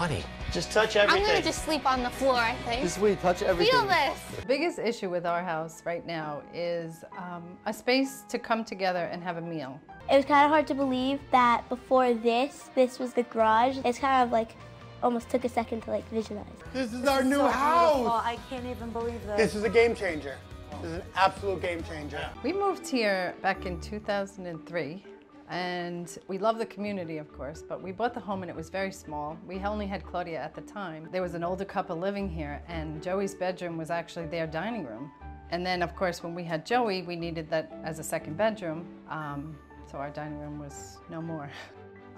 Honey, just touch everything. I'm gonna just sleep on the floor, I think. Just sweet, touch everything. Feel this. The biggest issue with our house right now is um, a space to come together and have a meal. It was kind of hard to believe that before this, this was the garage. It's kind of like almost took a second to like visualize. This is our new so house. beautiful. I can't even believe this. This is a game changer. This is an absolute game changer. We moved here back in 2003 and we love the community, of course, but we bought the home and it was very small. We only had Claudia at the time. There was an older couple living here and Joey's bedroom was actually their dining room. And then, of course, when we had Joey, we needed that as a second bedroom. Um, so our dining room was no more.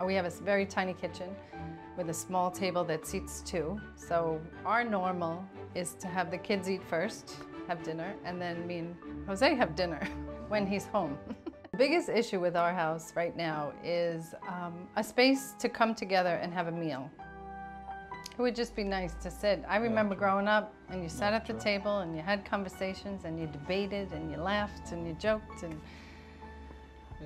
We have a very tiny kitchen with a small table that seats two. So our normal is to have the kids eat first, have dinner, and then me and Jose have dinner when he's home. the biggest issue with our house right now is um, a space to come together and have a meal. It would just be nice to sit. I remember growing up and you sat at the table and you had conversations and you debated and you laughed and you joked and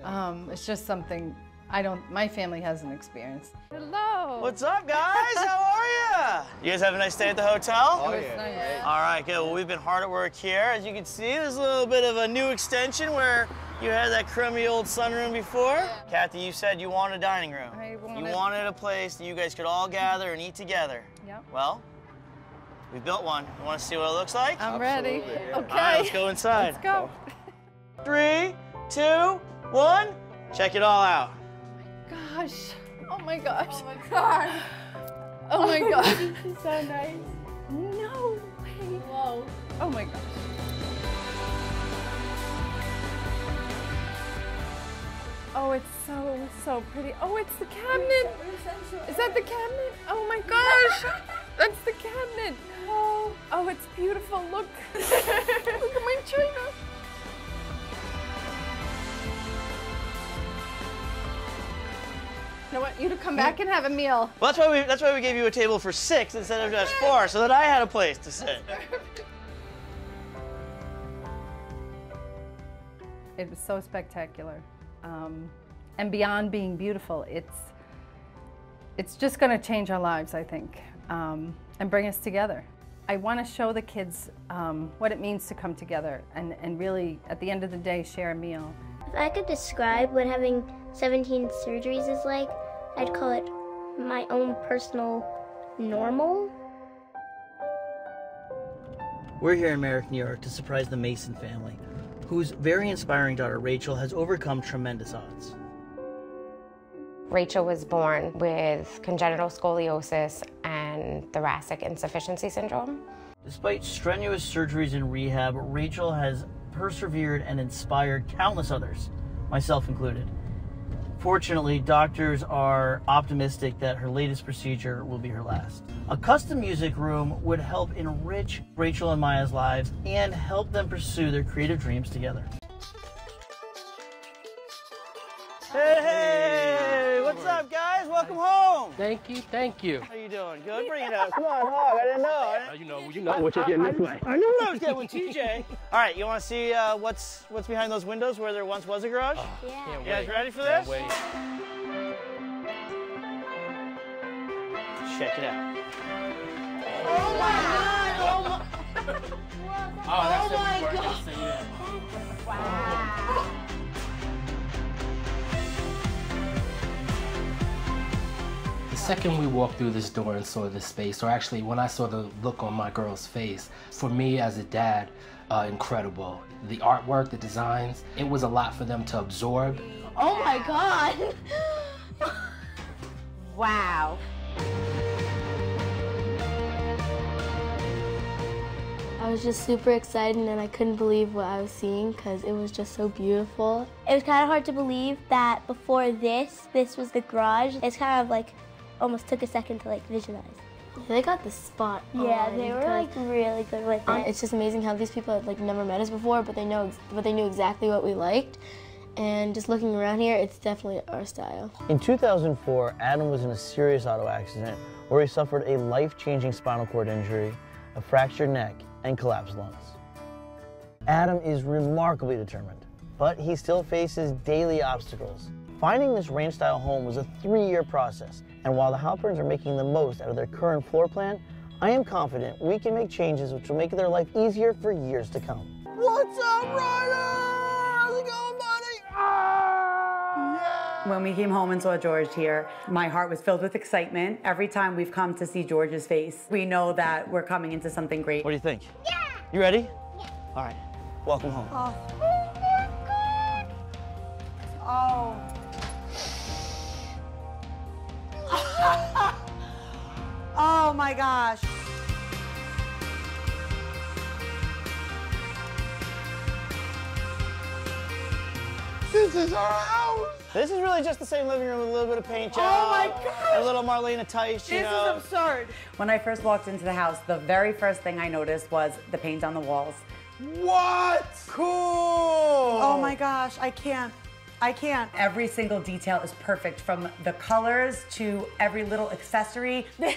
um, it's just something I don't, my family hasn't experienced. Hello. What's up, guys? How are you? You guys have a nice stay at the hotel? Oh, yeah. nice. All right, good. Well, we've been hard at work here. As you can see, there's a little bit of a new extension where you had that crummy old sunroom before. Kathy, you said you wanted a dining room. I You wanted- wanted a place that you guys could all gather and eat together. Yep. Well, we built one. You want to see what it looks like? I'm ready. Yeah. Okay. All right, let's go inside. Let's go. Three, two, one. Check it all out. Gosh. Oh my gosh. Oh my god. Oh my god. so nice. no way. Whoa. Oh my gosh. Oh, it's so, so pretty. Oh, it's the cabinet. Is that the cabinet? Oh my gosh. That's the cabinet. Oh, oh, it's beautiful. Look. Look at my china. I want you to come back and have a meal. Well, that's why we that's why we gave you a table for six instead of just four, so that I had a place to sit. It was so spectacular. Um, and beyond being beautiful, it's, it's just going to change our lives, I think, um, and bring us together. I want to show the kids um, what it means to come together and, and really, at the end of the day, share a meal. If I could describe what having 17 surgeries is like, I'd call it my own personal normal. We're here in Merrick, New York to surprise the Mason family, whose very inspiring daughter Rachel has overcome tremendous odds. Rachel was born with congenital scoliosis and thoracic insufficiency syndrome. Despite strenuous surgeries and rehab, Rachel has persevered and inspired countless others, myself included. Fortunately, doctors are optimistic that her latest procedure will be her last. A custom music room would help enrich Rachel and Maya's lives and help them pursue their creative dreams together. Hey, hey, what's up, guys? Welcome home. Thank you, thank you. How you doing? Good. Bring it out. Come on, hog. I didn't know. I didn't- Uh, you know, you know what you're getting this way. I knew what I was getting with TJ. All right, you want to see uh, what's what's behind those windows where there once was a garage? Yeah. you guys ready for Can't this? wait. Check it out. Oh, that's oh my God. Second we walked through this door and saw this space, or actually when I saw the look on my girl's face, for me as a dad, uh, incredible. The artwork, the designs, it was a lot for them to absorb. Oh my god. Wow. I was just super excited and I couldn't believe what I was seeing because it was just so beautiful. It was kind of hard to believe that before this, this was the garage. It's kind of like almost took a second to like visualize. They got the spot. Yeah, on they were like really good with um, it. it's just amazing how these people had like never met us before, but they know, but they knew exactly what we liked. And just looking around here, it's definitely our style. In 2004, Adam was in a serious auto accident where he suffered a life-changing spinal cord injury, a fractured neck, and collapsed lungs. Adam is remarkably determined, but he still faces daily obstacles. Finding this ranch style home was a three year process, and while the Halperns are making the most out of their current floor plan, I am confident we can make changes which will make their life easier for years to come. What's up, Ryder? How's it going, buddy? Yeah. When we came home and saw George here, my heart was filled with excitement. Every time we've come to see George's face, we know that we're coming into something great. What do you think? Yeah. You ready? Yeah. All right. Welcome home. Oh. Oh. oh. oh my gosh. This is our house. This is really just the same living room with a little bit of paint oh job. Oh my gosh. A little Marlaina Teich, you This know. is absurd. When I first walked into the house, the very first thing I noticed was the paint on the walls. What? Cool. Oh my gosh, I can't. I can't. Every single detail is perfect from the colors to every little accessory.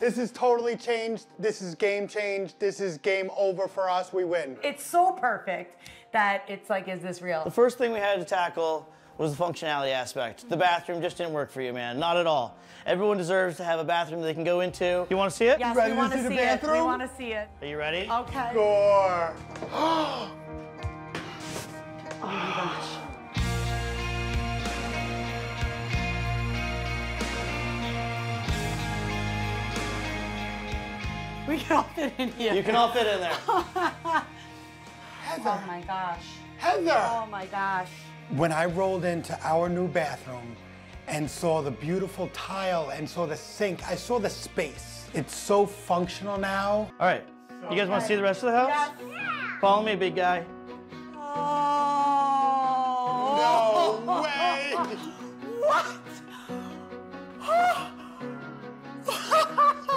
This is totally changed. This is game changed. This is game over for us. We win. it's so perfect that it's like, is this real? The first thing we had to tackle was the functionality aspect. The bathroom just didn't work for you, man. Not at all. Everyone deserves to have a bathroom they can go into. You want to see it? Yes, ready we want to see see, the it. We want to see it. Are you ready? Okay. Score. Oh We can all fit in here. You can all fit in there. Oh my gosh. Heather. Oh my gosh. When I rolled into our new bathroom and saw the beautiful tile and saw the sink, I saw the space. It's so functional now. All right. You guys want to see the rest of the house? Yes. Follow me, big guy. Oh. No way. What?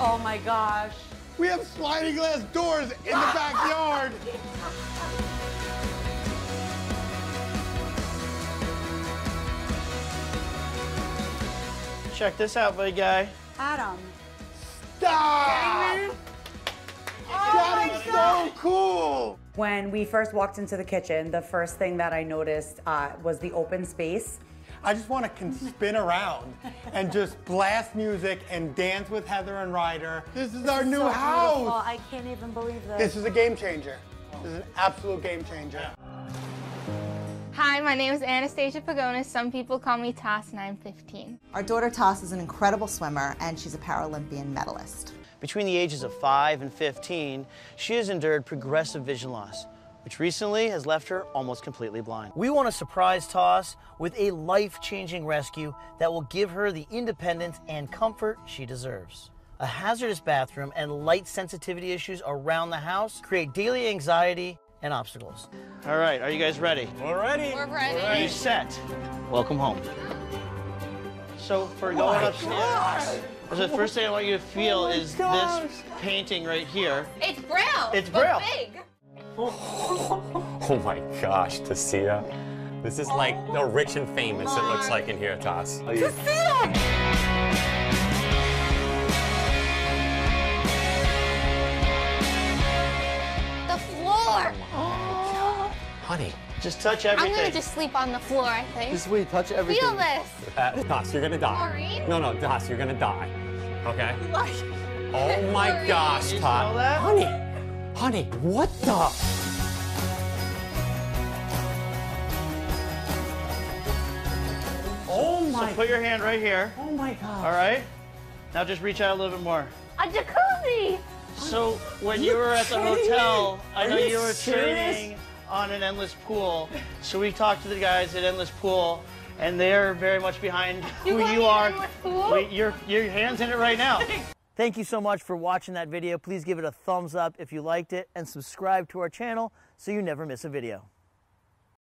oh my gosh. We have sliding glass doors in the backyard. Check this out, big guy. Adam. Stop. That is so cool. When we first walked into the kitchen, the first thing that I noticed uh, was the open space. I just want to can spin around and just blast music and dance with Heather and Ryder. This is our new So house. beautiful. I can't even believe this. This is a game changer. This is an absolute game changer. Hi, my name is Anastasia Pagonis. Some people call me Toss, and I'm 15. Our daughter Toss is an incredible swimmer and she's a Paralympian medalist. Between the ages of 5 and 15, she has endured progressive vision loss, which recently has left her almost completely blind. We want to surprise Toss with a life changing rescue that will give her the independence and comfort she deserves. A hazardous bathroom and light sensitivity issues around the house create daily anxiety and obstacles. All right, are you guys ready? We're ready. We're ready. Are you set? Welcome home. So for going upstairs, so the first thing I want you to feel oh is this painting right here. It's Braille. It's but Braille. big. Oh my gosh, Tasia. This is like the rich and famous it looks like in here, Toss. Tasia. The floor. Oh, honey. Just touch everything. I'm gonna just sleep on the floor, I think. sweet, touch everything. Feel this. Uh, Toss, you're gonna die. Maureen? No, no, Toss, you're gonna die. Okay? Oh my Maureen. gosh, You smell Todd. Honey, honey, what the? oh So my. put your hand right here. oh my god. All right. Now just reach out a little bit more. A jacuzzi. So when you were at the kidding me? hotel, I Are know you you were serious? training on an endless pool. So we talked to the guys at Endless Pool, and they're very much behind You who you are. Endless Pool? Wait, your your hands in it right now. Thank you so much for watching that video. Please give it a thumbs up if you liked it and subscribe to our channel so you never miss a video.